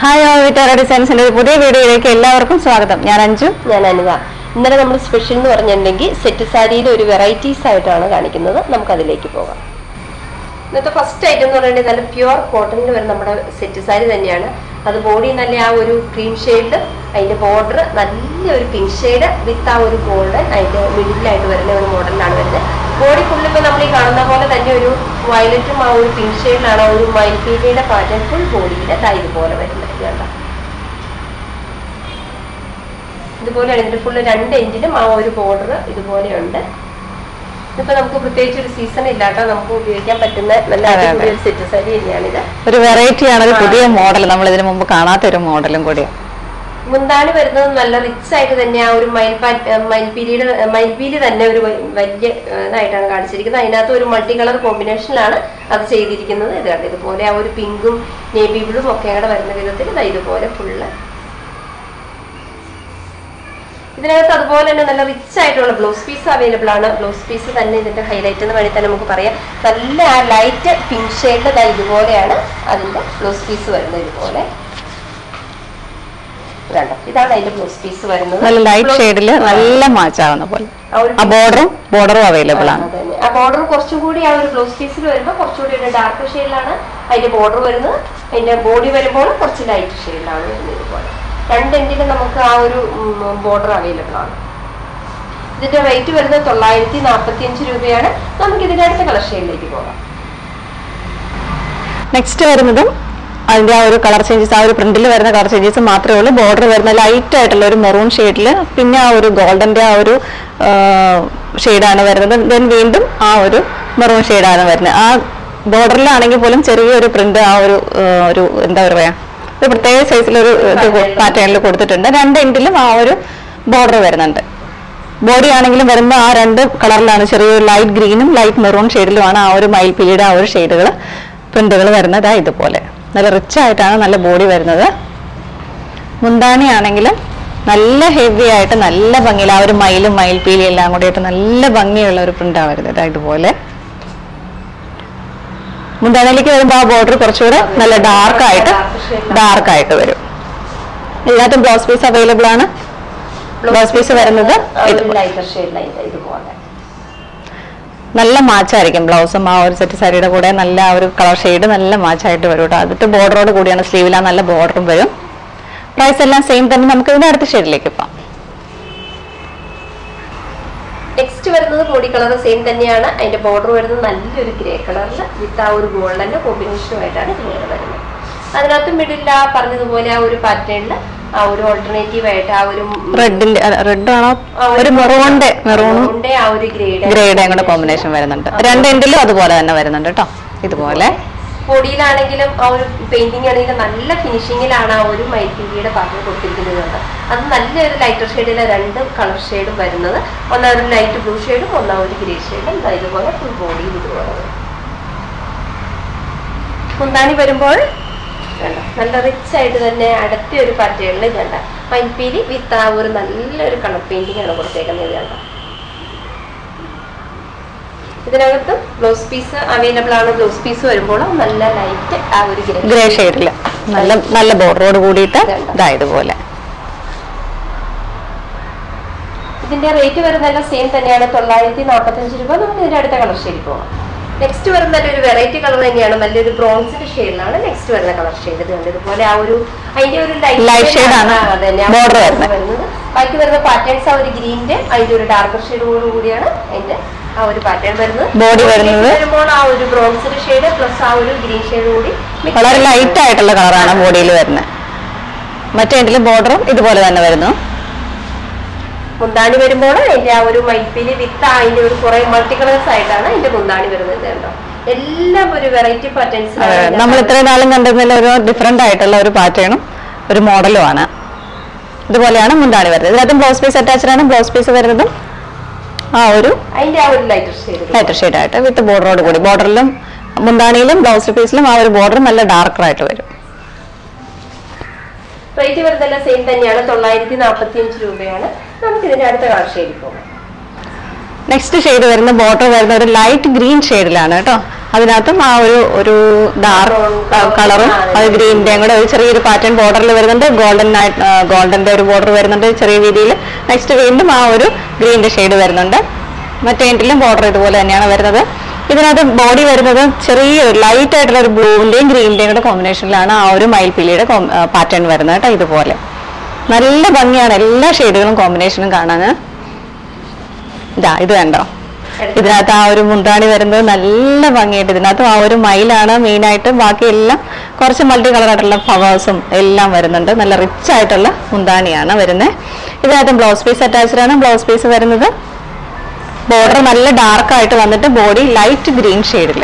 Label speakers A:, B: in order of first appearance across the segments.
A: Hi ഓ Vitara ഡിസൈൻസിന്റെ ഒരു പുതിയ വീഡിയോയിലേക്ക് എല്ലാവർക്കും സ്വാഗതം. ഞാൻ അഞ്ജു.
B: ഞാൻ അനുവ ഇന്നലെ നമ്മൾ സ്പെഷ്യൽ എന്ന് പറഞ്ഞിട്ടുണ്ടെങ്കിൽ സെറ്റ് സാരിയിൽ ഒരു വെറൈറ്റീസ് ആയിട്ടാണ് കാണിക്കുന്നത്. നമുക്ക് അതിലേക്ക് പോകാം. ഇന്നത്തെ ഫസ്റ്റ് ഐറ്റം എന്ന് പറയുന്നത് നല്ല പ്യുവർ കോട്ടണിൽ വരുന്ന നമ്മുടെ സെറ്റ് സാരി തന്നെയാണ്. അത് ബോഡി നല്ല ആ ഒരു ക്രീം ഷെയ്ഡ് അതിന്റെ ബോർഡർ നല്ല ഒരു പിങ്ക് ഷെയ്ഡ് വിത്ത് ആ ഒരു ഗോൾഡൻ അതിന്റെ മിഡിലായിട്ട് വരുന്ന ഒരു മോഡലിലാണ് വരുന്നത്. ബോഡി ഫുൾ ഇപ്പൊ നമ്മൾ ഈ കാണുന്ന പോലെ തന്നെ ഒരു വയലറ്റും ആ ഒരു പിങ്ക് ഷെയ്ഡിലാണ് ആ ഒരു മയിൽപീലിയുടെ പാറ്റേൺ ഫുൾ ബോഡിയിലെ തൈര് പോലെ വരുന്നത് കണ്ടോ ഇതുപോലെയാണ് ഇതിന്റെ ഫുള്ള് രണ്ട് ഇഞ്ചിലും ആ ഒരു ബോർഡർ ഇതുപോലെയുണ്ട് ഇതിപ്പോ നമുക്ക് പ്രത്യേകിച്ച് ഒരു സീസൺ ഇല്ലാട്ടോ നമുക്ക് ഉപയോഗിക്കാൻ പറ്റുന്ന നല്ല സെറ്റ് സാരി തന്നെയാണിത്
A: ഒരു വെറൈറ്റി ആണ് ഒരു പുതിയ മോഡൽ നമ്മൾ ഇതിനു മുമ്പ് കാണാത്ത ഒരു മോഡലും കൂടിയാണ്
B: മുന്താണി വരുന്നത് നല്ല റിച്ച് ആയിട്ട് തന്നെ ആ ഒരു മയിൽപാ മയിൽപീലിയുടെ മയിൽപീലി തന്നെ ഒരു വലിയ ഇതായിട്ടാണ് കാണിച്ചിരിക്കുന്നത്. അതിനകത്ത് ഒരു മൾട്ടി കളർ കോമ്പിനേഷനിലാണ് അത് ചെയ്തിരിക്കുന്നത്. ഇത് കണ്ട് ഇതുപോലെ ആ ഒരു പിങ്കും നേവി ബ്ലൂ ഒക്കെ കൂടെ വരുന്ന വിധത്തിൽ ഇതാ ഇതുപോലെ ഫുള്ള് ഇതിനകത്ത് അതുപോലെ തന്നെ നല്ല റിച്ച് ആയിട്ടുള്ള ബ്ലൗസ് പീസ് അവൈലബിൾ ആണ്. ബ്ലൗസ് പീസ് തന്നെ ഇതിന്റെ ഹൈലൈറ്റ് എന്ന് വേണമെങ്കിൽ തന്നെ നമുക്ക് പറയാം. നല്ല ആ ലൈറ്റ് പിങ്ക് ഷെയ്ഡ് ഇതാ ഇതുപോലെയാണ് അതിന്റെ ബ്ലൗസ് പീസ് വരുന്നത് ഇതുപോലെ. ഇതാണ്ടോ ഇതാണ് അതിന്റെ ബ്ലൗസ് പീസ് വരുന്നത്.
A: നല്ല ലൈറ്റ് ഷെയ്ഡിൽ നല്ല മാച്ച് ആവുന്ന പോലെ.
B: ആ
A: ബോർഡർ ബോർഡറും അവൈലബിൾ ആണ്.
B: ആ ബോർഡർ കുറച്ചും കൂടി ആ ഒരു ബ്ലൗസ് പീസിൽ വരുമ്പോൾ കുറച്ചുകൂടി ഒരു ഡാർക്ക് ഷെയ്ഡിലാണ് അതിന്റെ ബോർഡർ വരുന്നത്. അതിന്റെ ബോഡി വരുമ്പോൾ കുറച്ച് ലൈറ്റ് ഷെയ്ഡിലാണ് വരുന്നത് ഇതുപോലെ. നമുക്ക് ആ ഒരു ബോർഡർ അവൈലബിൾ ആണ്. ഇതിന്റെ റേറ്റ് വരുന്നത് തൊള്ളായിരത്തി നാൽപ്പത്തി അഞ്ച് രൂപയാണ്. നമുക്ക് ഇതിന്റെ അടുത്ത കളർ ഷെയ്ഡിലേക്ക് പോകാം.
A: നെക്സ്റ്റ് വരുന്നതും അതിന്റെ ആ ഒരു കളർ ചേഞ്ചസ് ആ ഒരു പ്രിന്റിൽ വരുന്ന കളർ ചേഞ്ചസ് മാത്രമേ ഉള്ളൂ. ബോർഡർ വരുന്ന ലൈറ്റ് ആയിട്ടുള്ള ഒരു മെറൂൺ ഷെയ്ഡിൽ പിന്നെ ആ ഒരു ഗോൾഡന്റെ ആ ഒരു ഷെയ്ഡാണ് വരുന്നത്. ദെൻ വീണ്ടും ആ ഒരു മെറൂൺ ഷെയ്ഡാണ് വരുന്നത്. ആ ബോർഡറിലാണെങ്കിൽ പോലും ചെറിയൊരു പ്രിന്റ് ആ ഒരു ഒരു എന്താ പറയാ ഒരു പ്രത്യേക സൈസിലൊരു പാറ്റേണിൽ കൊടുത്തിട്ടുണ്ട്. രണ്ട് എൻഡിലും ആ ഒരു ബോർഡർ വരുന്നുണ്ട്. ബോഡി ആണെങ്കിലും വരുമ്പോൾ ആ രണ്ട് കളറിലാണ് ചെറിയൊരു ലൈറ്റ് ഗ്രീനും ലൈറ്റ് മെറൂൺ ഷെയ്ഡിലുമാണ് ആ ഒരു മയിൽപ്പീലിയുടെ ആ ഒരു ഷെയ്ഡുകൾ പ്രിന്റുകൾ വരുന്നത്. ഇതുപോലെ. നല്ല റിച്ച് ആയിട്ടാണ് നല്ല ബോഡി വരുന്നത്. മുന്താണി ആണെങ്കിലും നല്ല ഹെവി ആയിട്ട് നല്ല ഭംഗിയിൽ ആ ഒരു മയിലും പീലി എല്ലാം കൂടി ആയിട്ട് നല്ല ഭംഗിയുള്ള ഒരു പ്രിന്റാണ് വരുന്നത് ഇതുപോലെ. മുന്താണിയിലേക്ക് വരുമ്പോൾ ആ ബോർഡർ കുറച്ചുകൂടെ നല്ല ഡാർക്ക് ആയിട്ട് ഡാർക്ക് ആയിട്ട് വരും. എല്ലാത്തും ബ്ലൗസ് പീസ് അവൈലബിൾ ആണ്. ബ്ലൗസ് പീസ് വരുന്നത്
B: ഇതുപോലെ.
A: നല്ല മാച്ചായിരിക്കും ബ്ലൗസും ആ ഒരു സെറ്റ് സാരിയുടെ കൂടെ നല്ല ഒരു കളർ ഷെയ്ഡ് നല്ല മാച്ചായിട്ട് വരും കേട്ടോ അതിട്ട് ബോർഡറോട് കൂടിയാണ് സ്ലീവിൽ ആ നല്ല ബോർഡറും വരും. പ്രൈസ് എല്ലാം സെയിം തന്നെ. നമുക്ക് ഇതിന്റെ അടുത്ത ഷെയ്ഡിലേക്ക് പോവാം
B: നെക്സ്റ്റ് വരുന്നത് ബോഡി കളർ സെയിം തന്നെയാണ്. അതിന്റെ ബോർഡർ വരുന്നത് നല്ലൊരു ഗ്രേ കളറിൽ വിത്ത് ആ ഒരു ഗോൾഡന്റെ കോമ്പിനേഷനുമായിട്ടാണ് ഗ്രേ വരുന്നത്. അതിനകത്ത് മിഡിൽ ആ പറഞ്ഞതുപോലെ ആ ഒരു പാറ്റേണിൽ ആ ഒരു ഓൾട്ടർനേറ്റീവ് ആയിട്ട് ആ ഒരു
A: റെഡിന്റെ റെഡ് ആണോ? ഒരു മെറൂണിന്റെ മെറൂണും
B: മെറൂണിന്റെ ആ ഒരു ഗ്രേഡ്
A: ഗ്രേഡ് കൂടെ കോമ്പിനേഷൻ വരുന്നുണ്ട്. രണ്ട് എൻഡിലും അതുപോലെ തന്നെ വരുന്നുണ്ട് കേട്ടോ ഇതുപോലെ.
B: പൊടിയിലാണെങ്കിലും ആ ഒരു പെയിന്റിംഗ് ആണെങ്കിലും നല്ല ഫിനിഷിങ്ങിലാണ് ആ ഒരു മൈറ്റിയുടെ പാത്രം കൊടുത്തിരിക്കുന്നത് കണ്ടോ. അത് നല്ലൊരു ലൈറ്റർ ഷെയ്ഡിലെ രണ്ട് കളർ ഷെയ്ഡും വരുന്നത്. ഒന്നാ ഒരു ലൈറ്റ് ബ്ലൂ ഷെയ്ഡും ഒന്നാ ഒരു ഗ്രേ ഷെയ്ഡും ഇതുപോലെ ഫുൾ ബോഡിയിൽ ഇതുപോലെ. വരും. വരുമ്പോൾ കണ്ടോ, നല്ല റിച്ച് ആയിട്ട് തന്നെ അടുത്ത ഒരു പാറ്റേണിൽ കണ്ട? മൈൽപ്പീലി വിത്ത് ആ ഒരു നല്ലൊരു കളർ പെയിന്റിംഗ് ആണ് കൊടുത്തേക്കുന്നത് കണ്ട? ഇതിനകത്ത് ബ്ലൗസ് പീസ് അവൈലബിൾ ആണ്. ബ്ലൗസ് പീസ് വരുമ്പോൾ നല്ല ലൈറ്റ് ആ ഒരു ഗ്രേ
A: ഷെയ്ഡിൽ നല്ല നല്ല ബോർഡറോട് കൂടിയിട്ട് ഇതാ ഇതുപോലെ.
B: ഇതിന്റെ റേറ്റ് വരുന്നതെല്ലാം സെയിം തന്നെയാണ്. തൊള്ളായിരത്തി നാൽപ്പത്തഞ്ച് രൂപ. നമുക്ക് ഇതിന്റെ അടുത്ത കളർ ശരി പോവാം നെക്സ്റ്റ് വരുന്ന ഒരു വെറൈറ്റി കളർ തന്നെയാണ്. നല്ലൊരു ബ്രോൺസിന്റെ ഷെയ്ഡിലാണ് നെക്സ്റ്റ് വരുന്ന കളർ ഷെയ്ഡ് ഇതുണ്ട് ഇതുപോലെ ആ ഒരു അതിന്റെ ഒരു
A: ലൈറ്റ് ഷെയ്ഡാണ് വരുന്നത്.
B: വരുന്നത്. ബാക്കി വരുന്ന പാറ്റേൺസ് ആ ഒരു ഗ്രീനിന്റെ അതിന്റെ ഒരു ഡാർക്കർ ഷെയ്ഡോട് കൂടിയാണ് അതിന്റെ ആ ഒരു പാറ്റേൺ വരുന്നത്.
A: ബോഡി വരുന്നത്.
B: വരുമ്പോൾ ആ ഒരു ബ്രോൺസിന്റെ ഷെയ്ഡ് പ്ലസ് ആ ഒരു ഗ്രീൻ ഷെയ്ഡ് കൂടി
A: വളരെ ലൈറ്റ് ആയിട്ടുള്ള കളറാണ് ബോഡിയിൽ വരുന്നത്. മറ്റേ ബോർഡറും ഇതുപോലെ തന്നെ വരുന്നു.
B: മുന്താണി വരുമ്പോൾ അതിന്റെ ആ ഒരു മൈപ്പിലി വിത്ത് അതിന്റെ ഒരു കുറെ മൾട്ടി കളേഴ്സ് ആയിട്ടാണ് അതിന്റെ മുന്താണി വരുന്നത് കേട്ടോ. എല്ലാം ഒരു വെറൈറ്റി പാറ്റേൺസ്
A: നമ്മൾ ഇത്രയും നാളും കണ്ടിരുന്നില്ല ഒരു ഡിഫറെന്റ് ആയിട്ടുള്ള ഒരു പാറ്റേണും ഒരു മോഡലും ആണ്. ഇതുപോലെയാണ് മുന്താണി വരുന്നത്. ഇതിനകത്തും ബ്ലൗസ് പീസ് അറ്റാച്ച്ഡ് ആണ്. ബ്ലൗസ് പീസ് വരുന്നതും ആ ഒരു
B: അതിന്റെ ആ ഒരു ലൈറ്റർ ഷെയ്ഡ്
A: ലൈറ്റർ ഷെയ്ഡ് ആയിട്ട് വിത്ത് ബോർഡറോട് കൂടി. ബോർഡറിലും മുന്താണിയിലും ബ്ലൗസ് പീസിലും ആ ഒരു ബോർഡർ നല്ല ഡാർക്കർ ആയിട്ട് വരും.
B: റേറ്റ് വരുന്നതെല്ലാം സെയിം തന്നെയാണ്. തൊള്ളായിരത്തി നാൽപ്പത്തി അഞ്ച് രൂപയാണ്. നമുക്ക് ഇതിന്റെ അടുത്ത കളർ ഷെയ്ഡിൽ പോകാം.
A: നെക്സ്റ്റ് ഷെയ്ഡ് വരുന്ന ബോർഡർ വരുന്ന ഒരു ലൈറ്റ് ഗ്രീൻ ഷെയ്ഡിലാണ് കേട്ടോ. അതിനകത്തും ആ ഒരു ഒരു ഡാർക്ക് കളറും
B: അതെ.
A: ഗ്രീനിന്റെയും കൂടെ ഒരു ചെറിയൊരു പാറ്റേൺ ബോർഡറിൽ വരുന്നുണ്ട്. ഗോൾഡൻ ഗോൾഡന്റെ ഒരു ബോർഡർ വരുന്നുണ്ട് ചെറിയ രീതിയിൽ നെക്സ്റ്റ് വീണ്ടും ആ ഒരു ഗ്രീനിന്റെ ഷെയ്ഡ് വരുന്നുണ്ട്. മറ്റേ എൻഡിലും ബോർഡർ ഇതുപോലെ തന്നെയാണ് വരുന്നത്. ഇതിനകത്ത് ബോഡി വരുന്നത് ചെറിയൊരു ലൈറ്റ് ആയിട്ടുള്ള ഒരു ബ്ലൂവിന്റെയും ഗ്രീനിന്റെയും കൂടെ കോമ്പിനേഷനിലാണ് ആ ഒരു മയിൽപ്പിലിയുടെ പാറ്റേൺ വരുന്നത് കേട്ടോ ഇതുപോലെ. നല്ല ഭംഗിയാണ്. എല്ലാ ഷെയ്ഡുകളും കോമ്പിനേഷനും കാണാൻ. ഇതാ ഇത് കണ്ടോ? ഇതിനകത്ത് ആ ഒരു മുന്താണി വരുന്നത് നല്ല ഭംഗിയായിട്ട് ഇതിനകത്ത് ആ ഒരു മയിലാണ് മെയിനായിട്ട് ബാക്കിയെല്ലാം കുറച്ച് മൾട്ടി കളർ ആയിട്ടുള്ള ഫ്ലവേഴ്സും എല്ലാം വരുന്നുണ്ട്. നല്ല റിച്ച് ആയിട്ടുള്ള മുന്താണിയാണ് വരുന്നത്. ഇതിനകത്ത് ബ്ലൗസ് പീസ് അറ്റാച്ച്ഡ് ആണ്. ബ്ലൗസ് പീസ് വരുന്നത് ബോർഡർ നല്ല ഡാർക്ക് ആയിട്ട് വന്നിട്ട് ബോഡി ലൈറ്റ് ഗ്രീൻ ഷെയ്ഡിൽ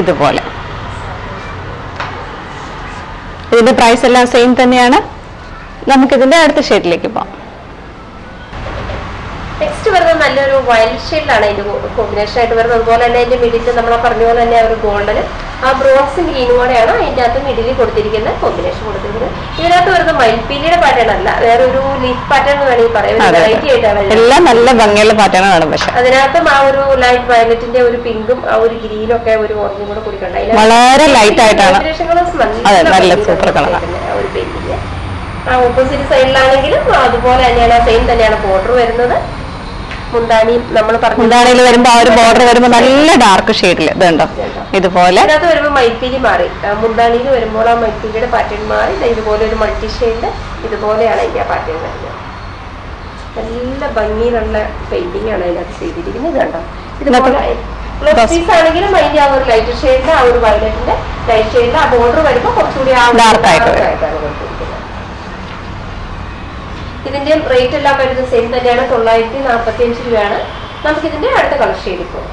A: ഇതുപോലെ. ഇതിന്റെ പ്രൈസ് എല്ലാം സെയിം തന്നെയാണ്. നമുക്കിതിന്റെ അടുത്ത ഷെയ്ഡിലേക്ക് പോകാം
B: നെക്സ്റ്റ് വരുന്നത് നല്ലൊരു വൈൽഡ് ഷെയ്ഡിലാണ് അതിന്റെ കോമ്പിനേഷൻ ആയിട്ട് വരുന്നത്. അതുപോലെ തന്നെ അതിന്റെ മിഡിൽ നമ്മൾ പറഞ്ഞ പോലെ തന്നെ ഒരു ഗോൾഡൻ ആ ബ്രോൺസും ഗ്രീനും കൂടെയാണ് അതിന്റെ അകത്ത് മിഡിലിൽ കൊടുത്തിരിക്കുന്ന കോമ്പിനേഷൻ കൊടുത്തിരിക്കുന്നത്. ഇതിനകത്ത് വരുന്ന മയിൽപ്പീലിയുടെ പാറ്റേൺ അല്ല വേറെ ഒരു ലീഫ് പാറ്റേൺ വേണമെങ്കിൽ പറയാം. വെറൈറ്റി ആയിട്ടാണ്.
A: എല്ലാം നല്ല ഭംഗിയുള്ള പാറ്റേൺ ആണ് പക്ഷെ.
B: അതിനകത്ത് ആ ഒരു ലൈറ്റ് വയലറ്റിന്റെ ഒരു പിങ്കും ആ ഒരു ഗ്രീനും ഒക്കെ ഒരു ഓറഞ്ചും കൂടെ കൂടിക്കണ്ട
A: വളരെ ലൈറ്റ് ആയിട്ടാണ്. നല്ല
B: സൂപ്പർ ഒരു പെയിന്റിങ് ആ ഓപ്പോസിറ്റ് സൈഡിലാണെങ്കിലും അതുപോലെ തന്നെയാണ് സെയിം തന്നെയാണ് ബോർഡർ വരുന്നത്. മുന്താണിയും നമ്മൾ പറഞ്ഞു
A: മുന്താണിയിൽ വരുമ്പോ ആ ഒരു ബോർഡർ വരുമ്പോ നല്ല ഡാർക്ക് ഷെയ്ഡിൽ ഇതുണ്ടോ? ഇതുപോലെ.
B: അതിനകത്ത് വരുമ്പോൾ മൈത്തിരി മാറി. മുന്താണിയിൽ വരുമ്പോൾ ആ മൈത്തിരിയുടെ പാറ്റേൺ മാറി. ഇതുപോലെ ഒരു മൾട്ടി ഷെയ്ഡ് ഇതുപോലെയാണ് അതിന്റെ ആ പാറ്റേൺ വരുന്നത്. നല്ല ഭംഗിയിലുള്ള പെയിന്റിംഗ് ആണ് അതിനകത്ത് ചെയ്തിരിക്കുന്നത് കണ്ടോ? ഇതുപോലെ പീസ് ആണെങ്കിലും അതിന്റെ ആ ഒരു ലൈറ്റ് ഷെയ്ഡിന്റെ ആ ഒരു വയലറ്റിന്റെ ലൈറ്റ് ഷെയ്ഡിന്റെ ആ ബോർഡർ വരുമ്പോൾ കുറച്ചുകൂടി ആ
A: ഡാർക്ക് ആയിട്ട് വരും.
B: ആയിട്ടാണ് ഇതിന്റെ റേറ്റ് എല്ലാം വരുന്നത് സെയിം തന്നെയാണ് തൊള്ളായിരത്തി നാൽപ്പത്തി അഞ്ച് രൂപയാണ്. നമുക്ക് ഇതിന്റെ അടുത്ത കളക്ഷൻ പോകും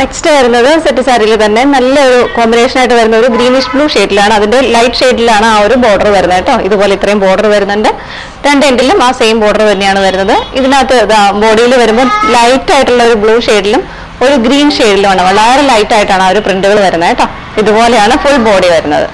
A: നെക്സ്റ്റ് വരുന്നത് സെറ്റ് സാരിയിൽ തന്നെ നല്ലൊരു കോമ്പിനേഷൻ ആയിട്ട് വരുന്ന ഒരു ഗ്രീനിഷ് ബ്ലൂ ഷെയ്ഡിലാണ് അതിന്റെ ലൈറ്റ് ഷെയ്ഡിലാണ് ആ ഒരു ബോർഡർ വരുന്നത് കേട്ടോ. ഇതുപോലെ ഇത്രയും ബോർഡർ വരുന്നുണ്ട്. രണ്ട് എൻഡിലും ആ സെയിം ബോർഡർ തന്നെയാണ് വരുന്നത്. ഇതിനകത്ത് ബോഡിയിൽ വരുമ്പോൾ ലൈറ്റ് ആയിട്ടുള്ള ഒരു ബ്ലൂ ഷെയ്ഡിലും ഒരു ഗ്രീൻ ഷെയ്ഡിലുമാണ് വളരെ ലൈറ്റ് ആയിട്ടാണ് ആ ഒരു പ്രിന്റുകൾ വരുന്നത് കേട്ടോ. ഇതുപോലെയാണ് ഫുൾ ബോഡി വരുന്നത്.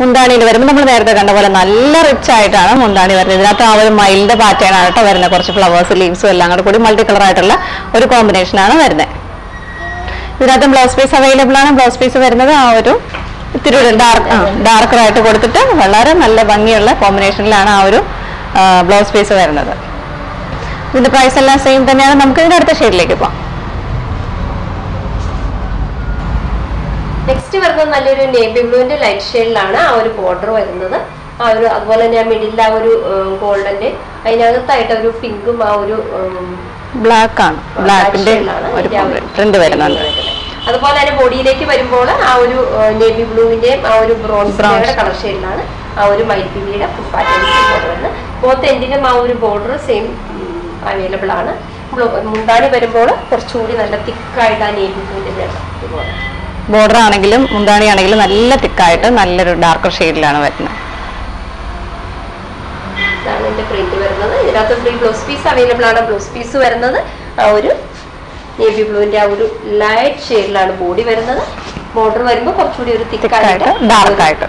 A: മുന്താണിയിൽ വരുമ്പോൾ നമ്മൾ നേരത്തെ കണ്ട പോലെ നല്ല റിച്ച് ആയിട്ടാണ് മുന്താണി വരുന്നത്. ഇതിനകത്ത് ആ ഒരു മൈൽഡ് പാറ്റേൺ ആണ് കേട്ടോ വരുന്നത്. കുറച്ച് ഫ്ലവേഴ്സ് ലീവ്സും എല്ലാം കൂടെ കൂടി മൾട്ടി കളർ ആയിട്ടുള്ള ഒരു കോമ്പിനേഷൻ ആണ് വരുന്നത്. ഇതിനകത്ത് ബ്ലൗസ് പീസ് അവൈലബിൾ ആണ്. ബ്ലൗസ് പീസ് വരുന്നത് ആ ഒരു ഇത്തിരി ഡാർക്ക് ഡാർക്കറായിട്ട് കൊടുത്തിട്ട് വളരെ നല്ല ഭംഗിയുള്ള കോമ്പിനേഷനിലാണ് ആ ഒരു ബ്ലൗസ് പീസ് വരുന്നത്. ഇതിന്റെ പ്രൈസ് എല്ലാം സെയിം തന്നെയാണ്. നമുക്ക് ഇതിന്റെ അടുത്ത ഷെയ്ഡിലേക്ക് പോകാം
B: നെക്സ്റ്റ് വരുന്നത് നല്ലൊരു നേവി ബ്ലൂവിന്റെ ലൈറ്റ് ഷെയ്ഡിലാണ് ആ ഒരു ബോർഡർ വരുന്നത്. ആ ഒരു അതുപോലെ തന്നെ മിഡിൽ ആ ഒരു ഗോൾഡന്റെ അതിനകത്തായിട്ട് ഒരു പിങ്കും ആ ഒരു
A: ബ്ലാക്ക് ആണ്. ബ്ലാക്കിന്റെ ഒരു പ്രിന്റ് വരുന്നുണ്ട്.
B: അതുപോലെ തന്നെ ബോഡിയിലേക്ക് വരുമ്പോൾ ആ ഒരു നേവി ബ്ലൂവിന്റെയും ആ ഒരു ബ്രോൺസ്. കളർ ഷെയ്ഡിലാണ് ആ ഒരു മൈൽപിവിയുടെ ഫുൾ പാറ്റേൺ വരുന്നത്. ബോത്ത് എൻഡിലും ആ ഒരു ബോർഡർ സെയിം അവൈലബിൾ ആണ്. മുണ്ടാടി മുന്താണി വരുമ്പോൾ കുറച്ചുകൂടി നല്ല തിക്കായിട്ട് ആ നേവി ബ്ലൂവിന്റെ ഇതുപോലെ.
A: ബോർഡർ ആണെങ്കിലും മുന്താണി ആണെങ്കിലും നല്ല തിക്കായിട്ട് നല്ലൊരു ഡാർക്കർ ഷെയ്ഡിലാണ് വരുന്നത്.
B: പ്രിന്റ് വരുന്നത്. ഇതിനകത്ത് ഫ്രീ ബ്ലൗസ് പീസ് അവൈലബിൾ ആണ്. ബ്ലൗസ് പീസ് വരുന്നത് ആ ഒരു നേവി ബ്ലൂവിന്റെ ആ ഒരു ലൈറ്റ് ഷെയ്ഡിലാണ് ബോഡി വരുന്നത്. ബോർഡർ വരുമ്പോൾ കുറച്ചുകൂടി ഒരു
A: തിക്കായിട്ട് ഡാർക്ക് ആയിട്ട്.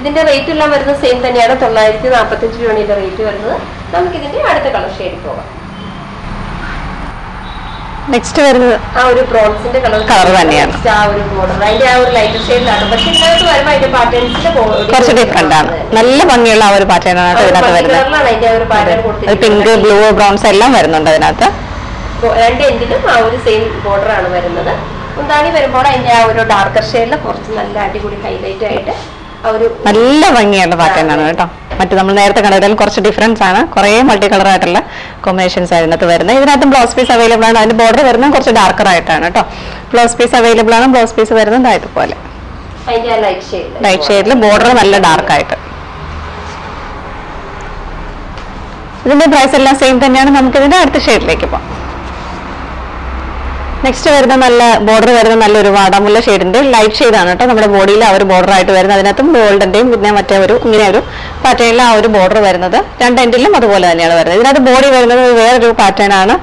B: ഇതിന്റെ റേറ്റ് എല്ലാം വരുന്നത് സെയിം തന്നെയാണ്. തൊള്ളായിരത്തി നാൽപ്പത്തഞ്ച് രൂപയാണ് ഇതിന്റെ റേറ്റ് വരുന്നത്. നമുക്ക് ഇതിന്റെ അടുത്ത കളർ ഷെയ്ഡ് പോകാം.
A: നെക്സ്റ്റ് വരുന്നത്
B: ആ ഒരു ബ്രോൺസിന്റെ കളർ
A: കളർ തന്നെയാണ്.
B: ആ ഒരു ബോർഡർ അതിന്റെ ആ ഒരു ലൈറ്റ് ഷെയ്ഡിലാണ് പക്ഷെ ഇതിനകത്ത് വരുമ്പോൾ അതിന്റെ പാറ്റേൺസിന്റെ
A: കുറച്ച് ഡിഫറെന്റ് ആണ്. നല്ല ഭംഗിയുള്ള ആ ഒരു പാറ്റേൺ ആണ് ഇതിനകത്ത് വരുന്നത്. പിങ്ക് ബ്ലൂ ബ്രൗൺസ് എല്ലാം വരുന്നുണ്ട് അതിനകത്ത്.
B: രണ്ട് എൻഡിലും ആ ഒരു സെയിം ബോർഡർ ആണ് വരുന്നത്. മുന്താണി വരുമ്പോൾ അതിന്റെ ആ ഒരു ഡാർക്കർ ഷെയ്ഡിൽ കുറച്ച് നല്ല അടിപൊളി ഹൈലൈറ്റ് ആയിട്ട് ആ ഒരു
A: നല്ല ഭംഗിയുള്ള പാറ്റേൺ ആണ് കേട്ടോ. മറ്റു നമ്മൾ നേരത്തെ കണ്ടതിൽ കുറച്ച് ഡിഫറൻസ് ആണ്. കുറേ മൾട്ടി കളർ ആയിട്ടുള്ള കോമ്പിനേഷൻസ് അതിനകത്ത് വരുന്നത്. ഇതിനകത്ത് ബ്ലൗസ് പീസ് അവൈലബിൾ ആണ്. അതിന്റെ ബോർഡർ വരുന്നത് കുറച്ച് ഡാർക്കർ ആയിട്ടാണ് കേട്ടോ. ബ്ലൗസ് പീസ് അവൈലബിൾ ആണ്. ബ്ലൗസ് പീസ് വരുന്നത് ഇതുപോലെ.
B: ലൈറ്റ്
A: ഷെയ്ഡിൽ ബോർഡർ നല്ല ഡാർക്ക് ആയിട്ട്. ഇതിന്റെ പ്രൈസ് എല്ലാം സെയിം തന്നെയാണ്. നമുക്ക് ഇതിന്റെ അടുത്ത ഷെയ്ഡിലേക്ക് പോകാം. നെക്സ്റ്റ് വരുന്ന നല്ല ബോർഡർ വരുന്ന നല്ലൊരു വാടാമുല്ല ഷെയ്ഡിന്റെ ലൈറ്റ് ഷെയ്ഡാണ് കേട്ടോ. നമ്മുടെ ബോഡിയിൽ ആ ഒരു ബോർഡർ ആയിട്ട് വരുന്നത്. അതിനകത്തും ഗോൾഡന്റെയും പിന്നെ മറ്റേ ഒരു ഇങ്ങനെ ഒരു പാറ്റേണിൽ ആ ഒരു ബോർഡർ വരുന്നത്. രണ്ട് എൻഡിലും അതുപോലെ തന്നെയാണ് വരുന്നത്. ഇതിനകത്ത് ബോഡി വരുന്നത് വേറൊരു പാറ്റേൺ ആണ്.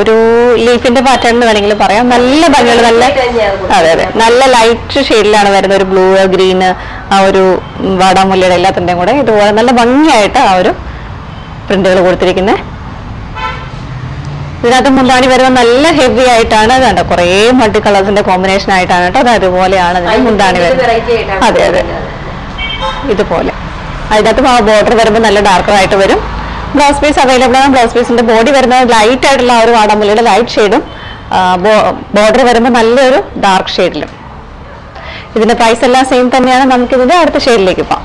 A: ഒരു ലീഫിന്റെ പാറ്റേൺ എന്ന് വേണമെങ്കിൽ പറയാം. നല്ല ഭംഗിയുള്ള നല്ല അതെ അതെ. നല്ല ലൈറ്റ് ഷെയ്ഡിലാണ് വരുന്നത് ഒരു ബ്ലൂ ഗ്രീന് ആ ഒരു വാടാമുല്ലയുടെ എല്ലാത്തിന്റെയും കൂടെ ഇതുപോലെ നല്ല ഭംഗിയായിട്ട് ആ ഒരു പ്രിന്റുകൾ കൊടുത്തിരിക്കുന്നത് ഇതിനകത്ത് മുന്താണി വരുന്നത് നല്ല ഹെവി ആയിട്ടാണ് വേണ്ട കണ്ടോ കുറേ മൾട്ടി കളേഴ്സിന്റെ കോമ്പിനേഷൻ ആയിട്ടാണ് കേട്ടോ. അത് അതുപോലെയാണ് അതിന്റെ മുന്താണി വരുന്നത്. അതെ അതെ. ഇതുപോലെ. അതിനകത്ത് ബോർഡർ വരുമ്പോൾ നല്ല ഡാർക്കർ ആയിട്ട് വരും. ബ്ലൗസ് പീസ് അവൈലബിൾ ആണ്. ബ്ലൗസ് പീസിന്റെ ബോഡി വരുന്നത് ലൈറ്റ് ആയിട്ടുള്ള ആ ഒരു വാടാമുല്ലയുടെ ലൈറ്റ് ഷെയ്ഡും ബോർഡർ വരുമ്പോൾ നല്ലൊരു ഡാർക്ക് ഷെയ്ഡിലും ഇതിന്റെ പ്രൈസ് എല്ലാം സെയിം തന്നെയാണ്. നമുക്കിതിന്റെ അടുത്ത ഷെയ്ഡിലേക്ക് പോകാം.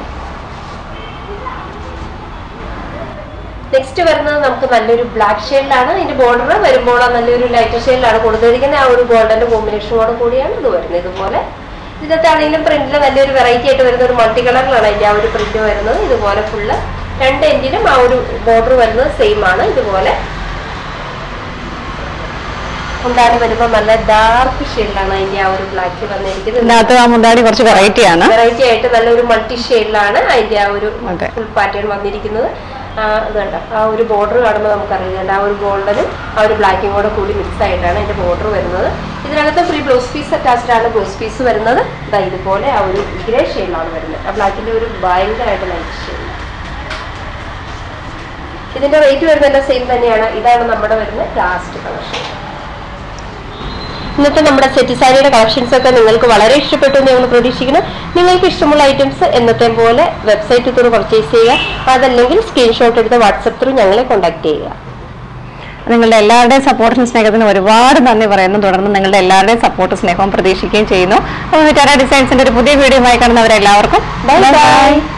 B: നെക്സ്റ്റ് വരുന്നത് നമുക്ക് നല്ലൊരു ബ്ലാക്ക് ഷെയ്ഡിലാണ് ഇതിന്റെ ബോർഡർ വരുമ്പോൾ നല്ലൊരു ലൈറ്റ് ഷെയ്ഡിലാണ് കൊടുത്തിരിക്കുന്നത്. ആ ഒരു ഗോൾഡന്റെ കോമ്പിനേഷനോട് കൂടിയാണ് ഇത് വരുന്നത് ഇതുപോലെ. ഇതിനകത്താണെങ്കിലും പ്രിന്റിൽ നല്ലൊരു വെറൈറ്റി ആയിട്ട് വരുന്ന ഒരു മൾട്ടി കളറിലാണ് അതിന്റെ ആ ഒരു പ്രിന്റ് വരുന്നത്. ഇതുപോലെ ഫുള്ള് രണ്ട് എൻഡിലും ആ ഒരു ബോർഡർ വരുന്നത് സെയിം ആണ്. ഇതുപോലെ മുണ്ടാടി വരുമ്പോൾ നല്ല ഡാർക്ക് ഷെയ്ഡിലാണ് അതിന്റെ ആ ഒരു ബ്ലാക്ക് വന്നിരിക്കുന്നത്.
A: മുന്താണി കുറച്ച് വെറൈറ്റി ആണ്.
B: വെറൈറ്റി ആയിട്ട് നല്ലൊരു മൾട്ടി ഷെയ്ഡിലാണ് അതിന്റെ ആ ഒരു ഫുൾ പാറ്റേൺ വന്നിരിക്കുന്നത്. ഇത് കണ്ടോ? ആ ഒരു ബോർഡർ കാണുമ്പോൾ നമുക്കറിയാം. ആ ഒരു ഗോൾഡനും ആ ഒരു ബ്ലാക്കും കൂടെ കൂടി മിക്സ് ആയിട്ടാണ് അതിന്റെ ബോർഡർ വരുന്നത്. ഇതിനകത്ത് ഫ്രീ ബ്ലൗസ് പീസ് അറ്റാച്ച്ഡ് ആണ് ബ്ലൗസ് പീസ് വരുന്നത്. ഇതാ ഇതുപോലെ ആ ഒരു ഗ്രേ ഷെയ്ഡിലാണ് വരുന്നത്. ആ ബ്ലാക്കിന്റെ ഒരു ഭയങ്കരമായിട്ട് ലൈറ്റ് ഷെയ്ഡ് ഇതിന്റെ റേറ്റ് വരുന്നത് സെയിം തന്നെയാണ്. ഇതാണ് നമ്മുടെ വരുന്ന ലാസ്റ്റ് കളക്ഷൻ ഇന്നത്തെ നമ്മുടെ സെറ്റ് സാരിയുടെ കളക്ഷൻസ് ഒക്കെ നിങ്ങൾക്ക് വളരെ ഇഷ്ടപ്പെട്ടു എന്ന് ഞങ്ങൾ പ്രതീക്ഷിക്കുന്നു. നിങ്ങൾക്ക് ഇഷ്ടമുള്ള ഐറ്റംസ് എന്നത്തെ പോലെ വെബ്സൈറ്റിൽ ത്രൂ പർച്ചേസ് ചെയ്യുക. അതല്ലെങ്കിൽ സ്ക്രീൻഷോട്ട് എടുത്ത് വാട്സപ്പ് ത്രൂ ഞങ്ങളെ കോൺടാക്ട് ചെയ്യുക.
A: നിങ്ങളുടെ എല്ലാവരുടെയും സപ്പോർട്ടും സ്നേഹത്തിന് ഒരുപാട് നന്ദി പറയുന്നു. തുടർന്ന് നിങ്ങളുടെ എല്ലാവരുടെയും സപ്പോർട്ടും സ്നേഹവും പ്രതീക്ഷിക്കുകയും ചെയ്യുന്നു. അപ്പോൾ വിറ്റാര ഡിസൈൻസിന്റെ ഒരു പുതിയ വീഡിയോയുമായി കാണുന്നവരെല്ലാവർക്കും
B: ബൈ ബൈ